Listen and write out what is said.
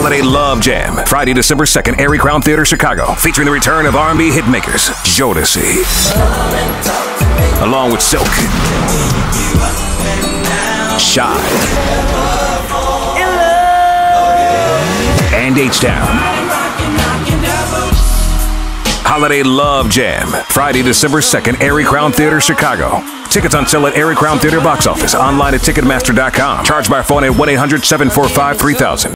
Holiday Love Jam, Friday, December 2nd, Arie Crown Theater, Chicago, featuring the return of R&B hitmakers Jodeci, along with Silk, Shai, and H-Town. Holiday Love Jam, Friday, December 2nd, Arie Crown Theater, Chicago. Tickets on sale at Arie Crown Theater box office, online at Ticketmaster.com. Charged by phone at 1 800 745 3000.